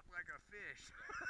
flop like a fish.